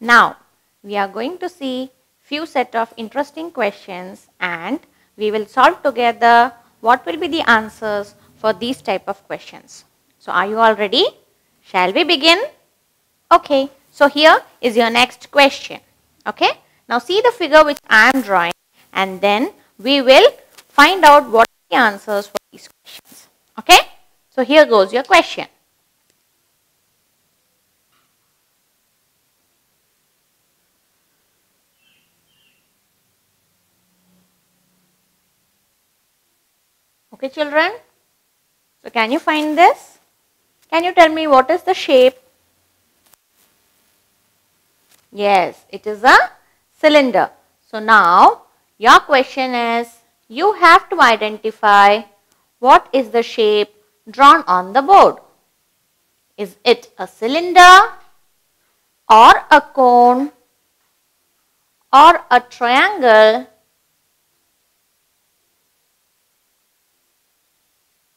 Now, we are going to see few set of interesting questions and we will solve together what will be the answers for these type of questions. So, are you all ready? Shall we begin? Okay, so here is your next question. Okay, now see the figure which I am drawing and then we will find out what the answers for these questions. Okay, so here goes your question. Okay, children. So, can you find this? Can you tell me what is the shape? Yes, it is a cylinder. So, now your question is you have to identify what is the shape drawn on the board. Is it a cylinder or a cone or a triangle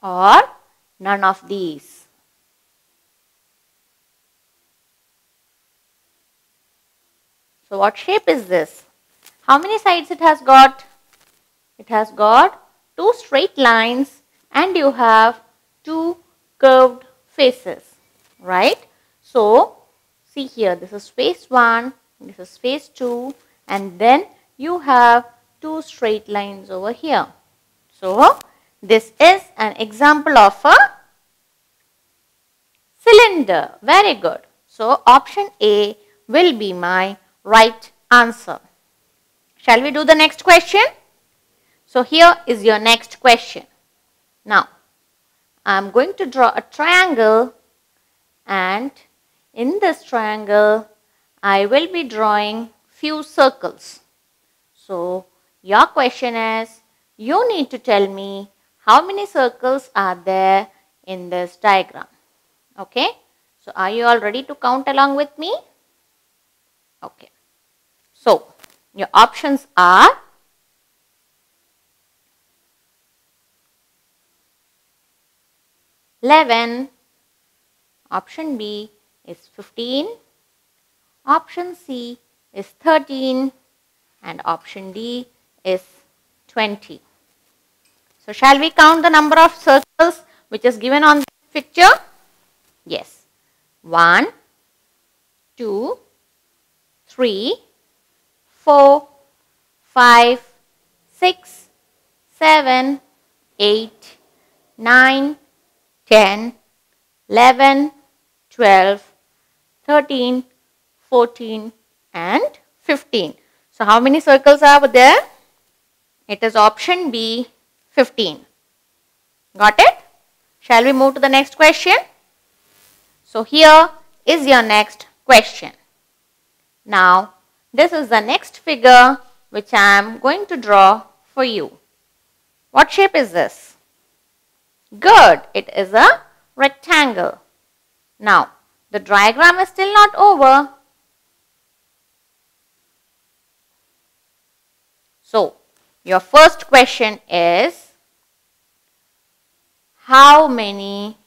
or none of these. So what shape is this? How many sides it has got? It has got two straight lines and you have two curved faces, right? So see here, this is face 1, this is face 2 and then you have two straight lines over here. So this is an example of a cylinder. Very good. So, option A will be my right answer. Shall we do the next question? So, here is your next question. Now, I am going to draw a triangle and in this triangle, I will be drawing few circles. So, your question is, you need to tell me how many circles are there in this diagram? Okay. So, are you all ready to count along with me? Okay. So, your options are Eleven. Option B is 15. Option C is 13 and option D is 20. So shall we count the number of circles which is given on the picture? Yes. 1, 2, 3, 4, 5, 6, 7, 8, 9, 10, 11, 12, 13, 14 and 15. So how many circles are there? It is option B 15. Got it? Shall we move to the next question? So here is your next question. Now this is the next figure which I am going to draw for you. What shape is this? Good. It is a rectangle. Now the diagram is still not over. So your first question is how many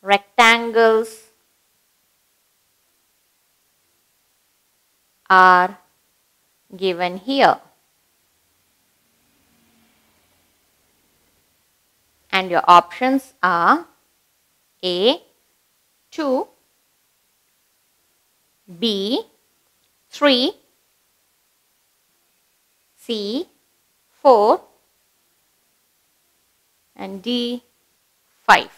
rectangles are given here. And your options are A 2, B 3, C 4, and D 5.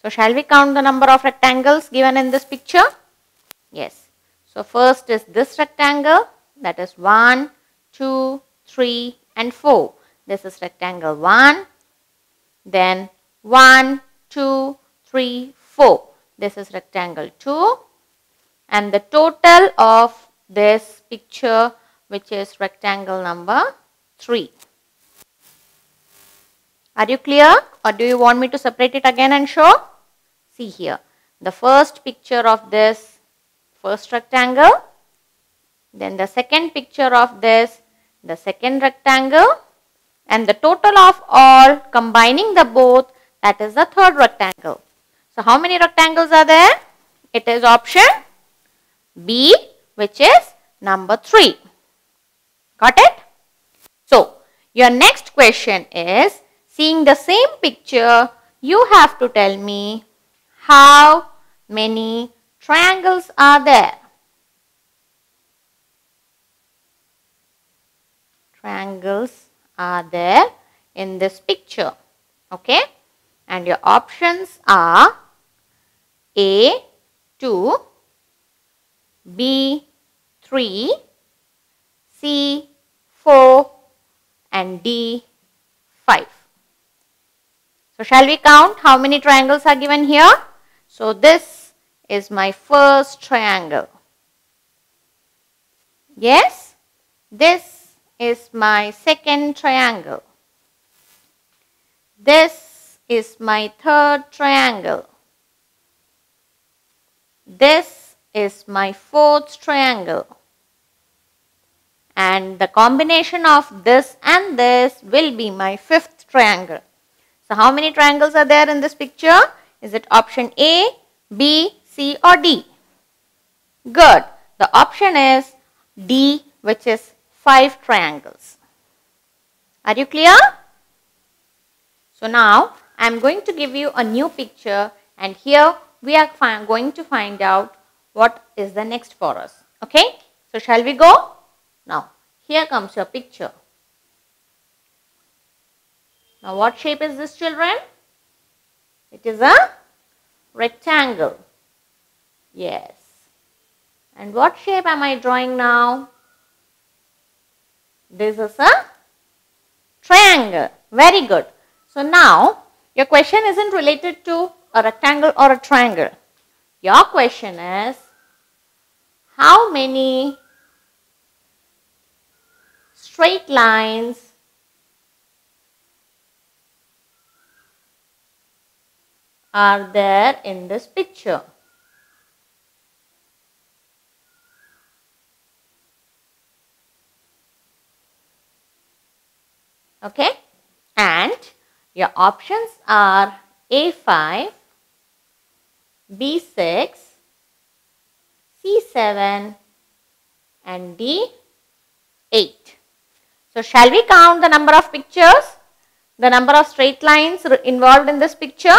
So, shall we count the number of rectangles given in this picture? Yes. So, first is this rectangle that is 1, 2, 3 and 4. This is rectangle 1, then 1, 2, 3, 4. This is rectangle 2 and the total of this picture which is rectangle number 3. Are you clear or do you want me to separate it again and show? See here, the first picture of this first rectangle, then the second picture of this, the second rectangle and the total of all combining the both that is the third rectangle. So, how many rectangles are there? It is option B which is number 3. Got it? So, your next question is seeing the same picture you have to tell me how many triangles are there. Triangles are there in this picture. Okay? And your options are A 2, B 3, C 4 and D 5. So shall we count how many triangles are given here? So this is my first triangle. Yes, this is my second triangle. This is my third triangle. This is my fourth triangle. And the combination of this and this will be my fifth triangle. So how many triangles are there in this picture? Is it option A, B, C or D? Good. The option is D which is 5 triangles. Are you clear? So now I am going to give you a new picture and here we are going to find out what is the next for us. Okay. So shall we go? Now here comes your picture. Now what shape is this children? It is a rectangle. Yes. And what shape am I drawing now? This is a triangle. Very good. So now your question isn't related to a rectangle or a triangle. Your question is how many straight lines are there in this picture. Okay, and your options are A5, B6, C7 and D8. So shall we count the number of pictures, the number of straight lines involved in this picture?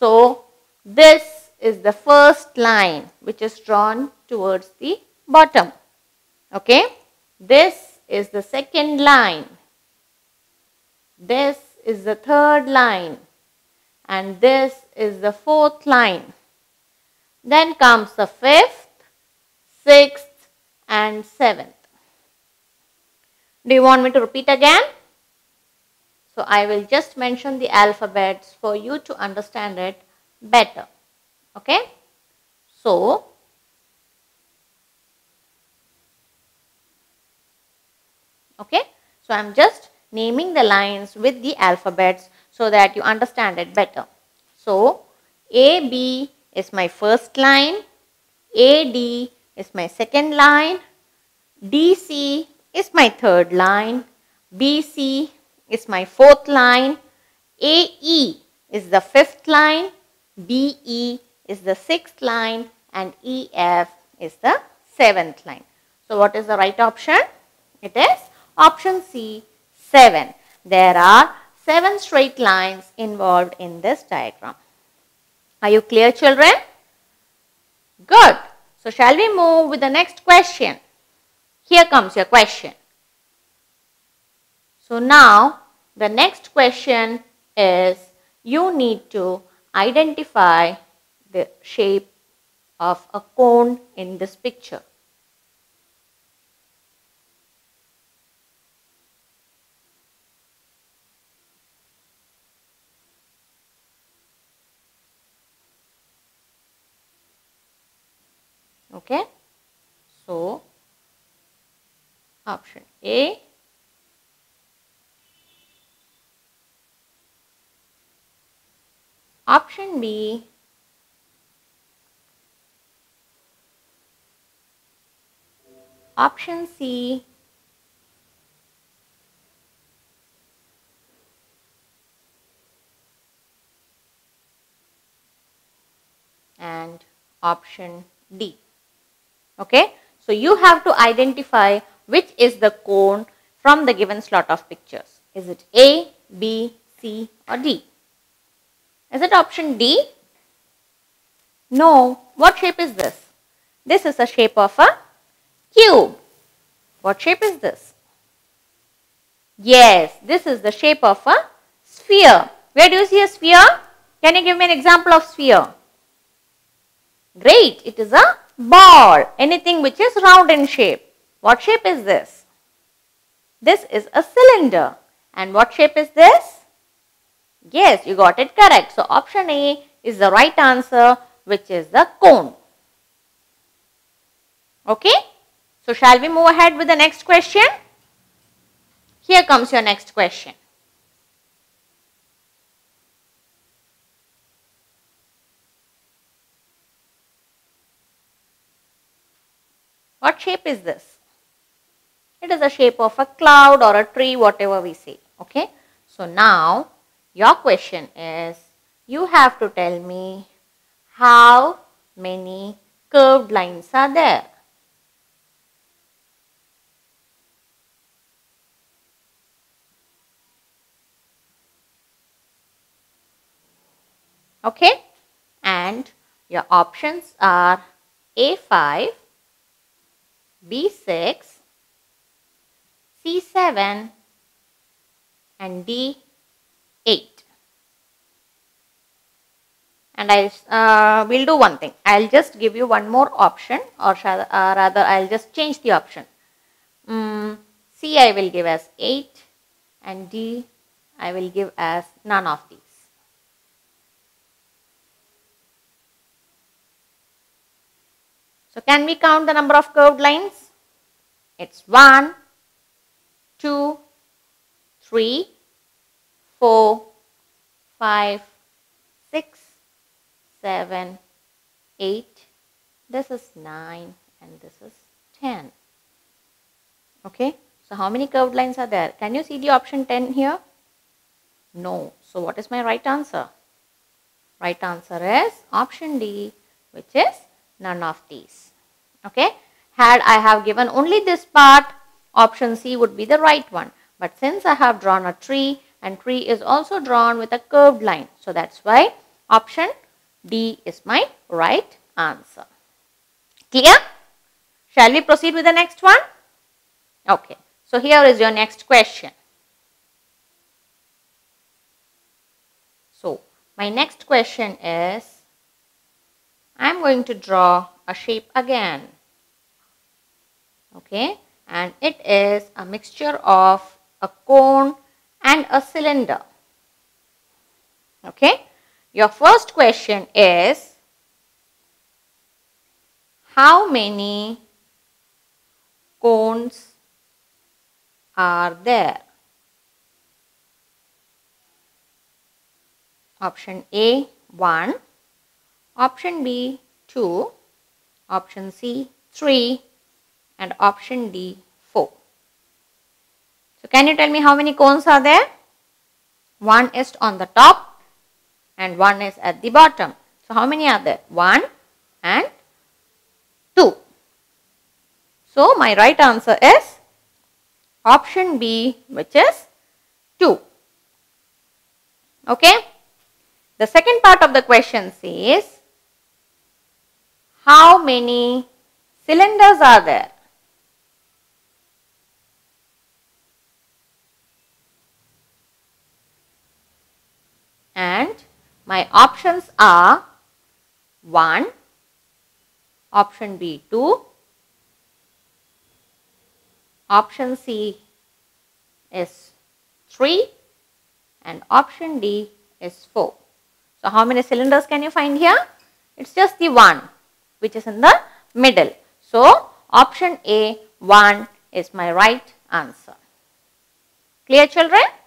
So, this is the first line which is drawn towards the bottom. Okay. This is the second line. This is the third line. And this is the fourth line. Then comes the fifth, sixth and seventh. Do you want me to repeat again? So I will just mention the alphabets for you to understand it better. Okay. So okay. So I'm just naming the lines with the alphabets so that you understand it better. So AB is my first line, AD is my second line, DC is my third line, BC is my fourth line. AE is the fifth line. BE is the sixth line. And EF is the seventh line. So what is the right option? It is option C, 7. There are 7 straight lines involved in this diagram. Are you clear children? Good. So shall we move with the next question? Here comes your question. So now the next question is you need to identify the shape of a cone in this picture. Okay. So, option A Option B Option C and option D. Okay. So, you have to identify which is the cone from the given slot of pictures. Is it A, B, C or D? Is it option D? No. What shape is this? This is the shape of a cube. What shape is this? Yes, this is the shape of a sphere. Where do you see a sphere? Can you give me an example of sphere? Great, it is a ball. Anything which is round in shape. What shape is this? This is a cylinder. And what shape is this? Yes, you got it correct. So, option A is the right answer which is the cone. Okay. So, shall we move ahead with the next question? Here comes your next question. What shape is this? It is a shape of a cloud or a tree, whatever we say. Okay. So now your question is you have to tell me how many curved lines are there. Okay. And your options are A5, B6, C7 and D8. And I uh, will do one thing. I'll just give you one more option or uh, rather I'll just change the option. Um, C I will give as 8 and D I will give as none of these. So can we count the number of curved lines? It's 1, 2, 3, 4, 5, 6, 7, 8. This is 9 and this is 10. Okay. So how many curved lines are there? Can you see the option 10 here? No. So what is my right answer? Right answer is option D which is none of these. Okay. Had I have given only this part, option C would be the right one. But since I have drawn a tree and tree is also drawn with a curved line. So that's why option D is my right answer. Clear? Shall we proceed with the next one? Okay. So here is your next question. So my next question is I am going to draw a shape again. Okay, and it is a mixture of a cone and a cylinder. Okay, your first question is how many cones are there? Option A 1 option B 2, option C 3 and option D 4. So can you tell me how many cones are there? One is on the top and one is at the bottom. So how many are there? 1 and 2. So my right answer is option B which is 2. Okay. The second part of the question says how many cylinders are there? And my options are 1, option B 2, option C is 3 and option D is 4. So, how many cylinders can you find here? It's just the one which is in the middle. So, option A 1 is my right answer. Clear children?